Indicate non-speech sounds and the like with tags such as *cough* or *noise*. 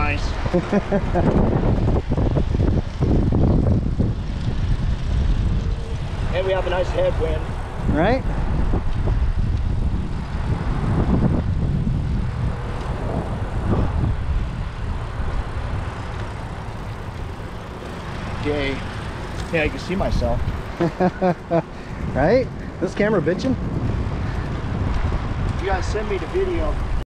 nice. and we have a nice headwind. Right? Day. Yeah, I can see myself. *laughs* right? This camera bitching? You guys send me the video